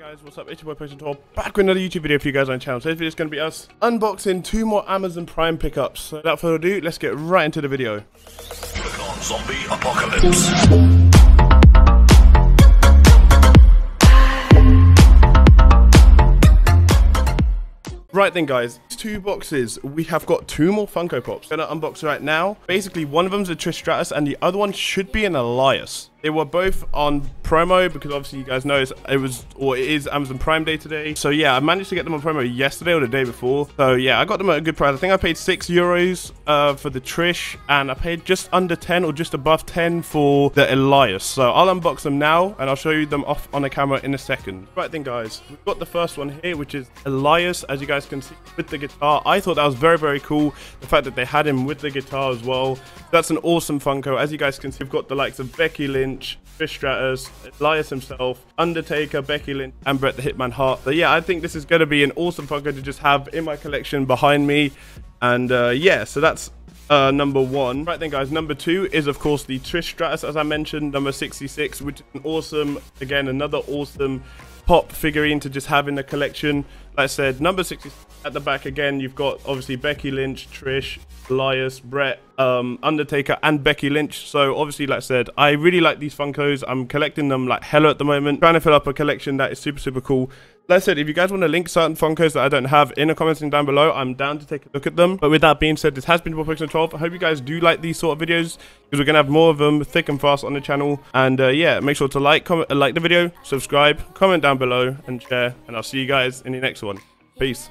guys, what's up? It's your boy Potion Tour back with another YouTube video for you guys on the channel. So this video is going to be us unboxing two more Amazon Prime pickups. So without further ado, let's get right into the video. On Zombie Apocalypse. Right then guys, two boxes. We have got two more Funko Pops. Gonna unbox right now. Basically, one of them's a Trish Stratus and the other one should be an Elias. They were both on promo because obviously you guys know it was or it is Amazon Prime Day today. So yeah, I managed to get them on promo yesterday or the day before. So yeah, I got them at a good price. I think I paid six euros uh, for the Trish and I paid just under 10 or just above 10 for the Elias. So I'll unbox them now and I'll show you them off on the camera in a second. Right then guys, we've got the first one here which is Elias as you guys can see with the guitar. I thought that was very very cool. The fact that they had him with the guitar as well. That's an awesome Funko. As you guys can see, we've got the likes of Becky Lynch Lynch, Trish Stratus, Elias himself, Undertaker, Becky Lynch, and Bret the Hitman Hart. So yeah, I think this is going to be an awesome Funko to just have in my collection behind me. And uh, yeah, so that's uh, number one. Right then, guys, number two is, of course, the Trish Stratus, as I mentioned, number 66, which is an awesome, again, another awesome pop figurine to just have in the collection. Like I said, number 60 at the back again, you've got obviously Becky Lynch, Trish, Elias, Bret, um, Undertaker, and Becky Lynch. So obviously, like I said, I really like these Funkos. I'm collecting them like hella at the moment. Trying to fill up a collection that is super, super cool. Like I said, if you guys want to link certain Funkos that I don't have in the comments down below, I'm down to take a look at them. But with that being said, this has been Pixel 12. I hope you guys do like these sort of videos because we're to have more of them thick and fast on the channel. And uh, yeah, make sure to like, comment, like the video, subscribe, comment down below, and share. And I'll see you guys in the next one. Peace.